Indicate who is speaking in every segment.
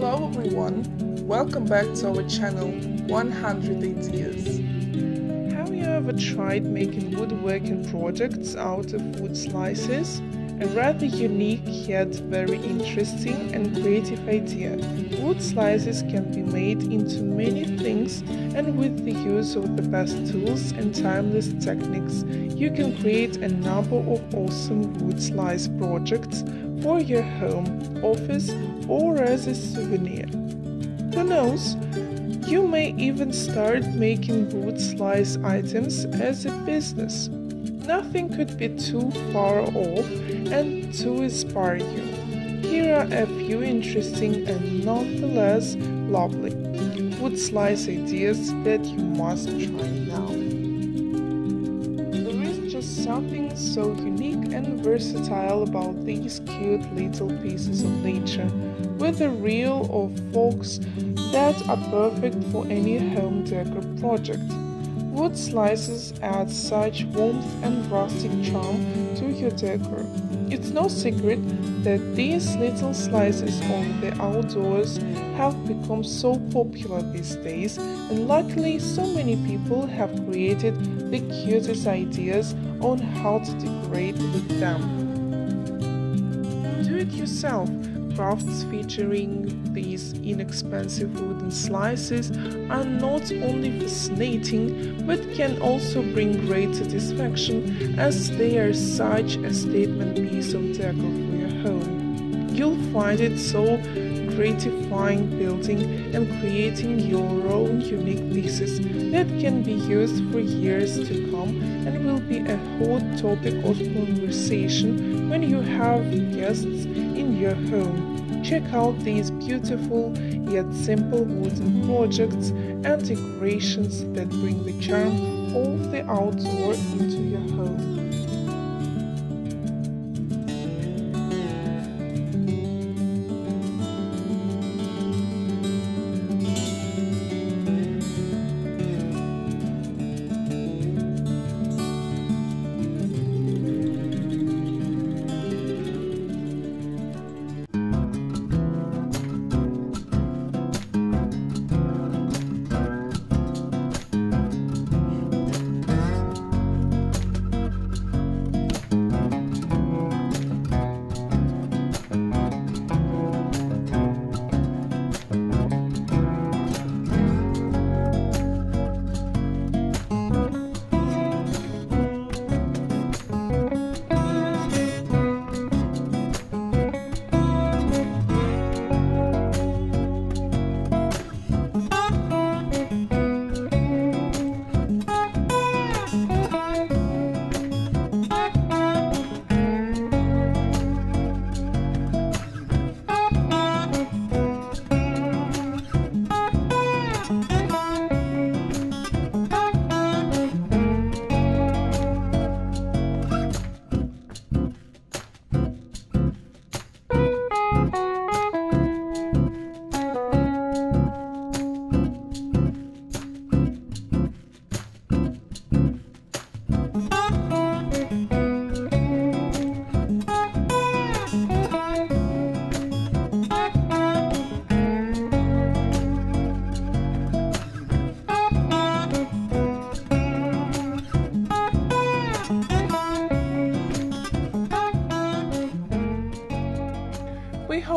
Speaker 1: Hello everyone, welcome back to our channel 100 Ideas. Have you ever tried making woodworking projects out of wood slices? A rather unique yet very interesting and creative idea. Wood slices can be made into many things and with the use of the best tools and timeless techniques you can create a number of awesome wood slice projects for your home, office or as a souvenir. Who knows? You may even start making wood slice items as a business. Nothing could be too far off and to inspire you. Here are a few interesting and nonetheless lovely wood slice ideas that you must try now. There is just something so unique and versatile about these cute little pieces of nature, whether real or folks, that are perfect for any home decor project. Wood slices add such warmth and rustic charm to your decor. It's no secret that these little slices on the outdoors have become so popular these days, and luckily, so many people have created the cutest ideas on how to decorate with them. Do it yourself crafts featuring these inexpensive wooden slices are not only fascinating but can also bring great satisfaction as they are such a statement piece of decor for your home. You'll find it so gratifying building and creating your own unique pieces that can be used for years to come and will be a hot topic of conversation when you have guests in your home. Check out these beautiful yet simple wooden projects and decorations that bring the charm of the outdoor into your home.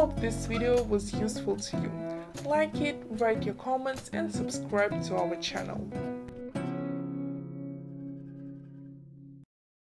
Speaker 1: Hope this video was useful to you. Like it, write your comments and subscribe to our channel.